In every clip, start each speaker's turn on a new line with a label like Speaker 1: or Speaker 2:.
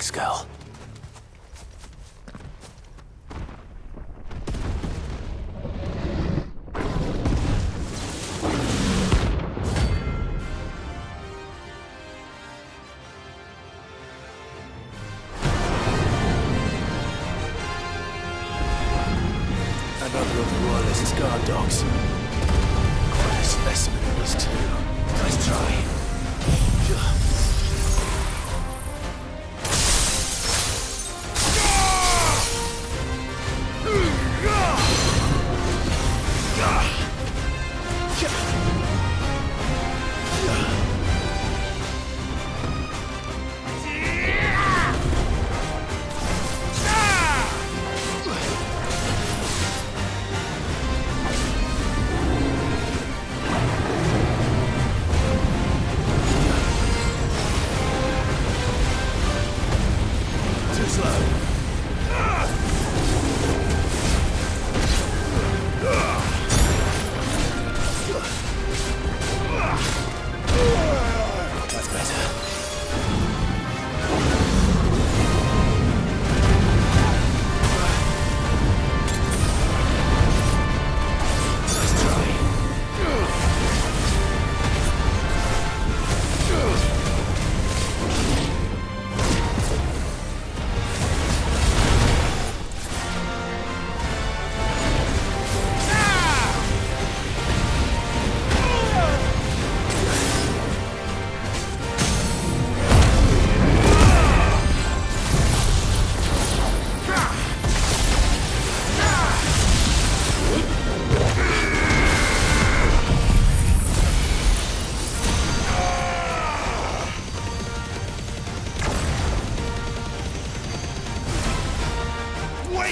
Speaker 1: Thanks, girl. Quite a specimen of us too. Nice try.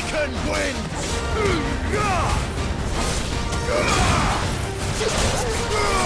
Speaker 1: Kraken wins!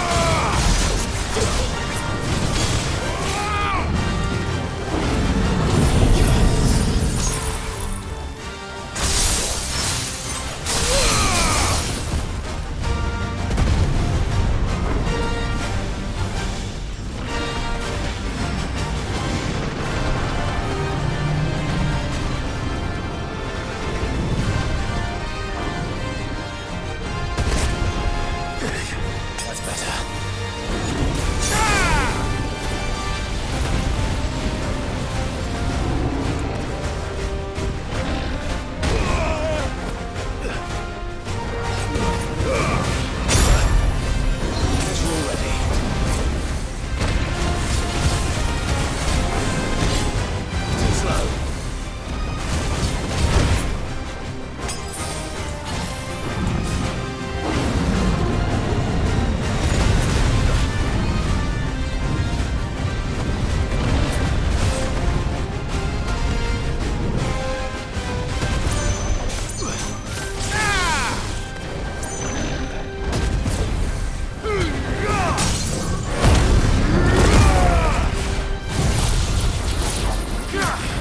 Speaker 1: Yeah!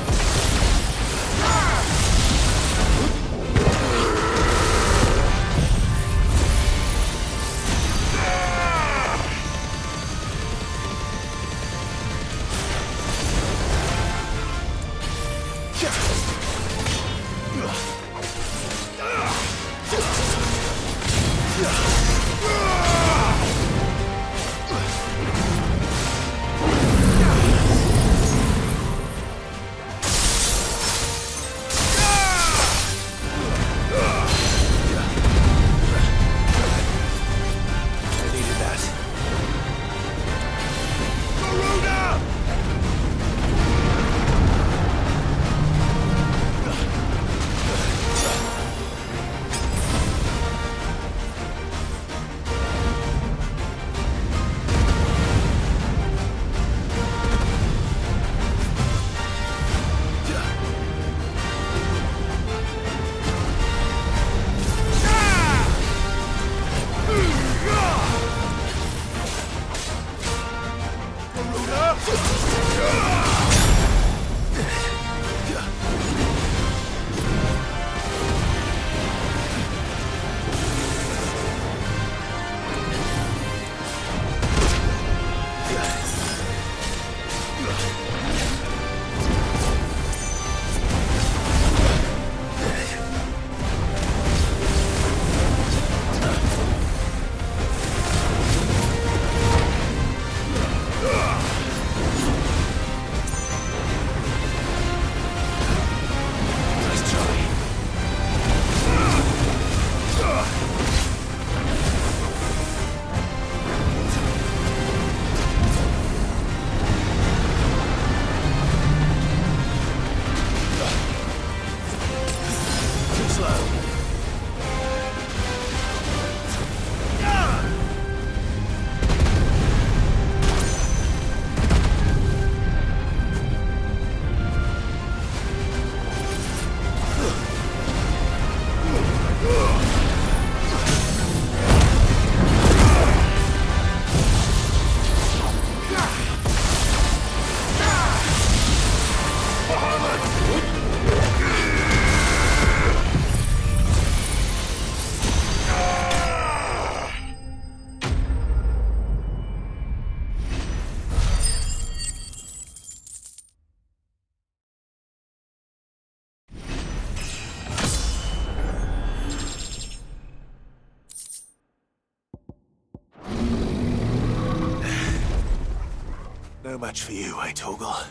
Speaker 1: Match for you, eh, Torgal?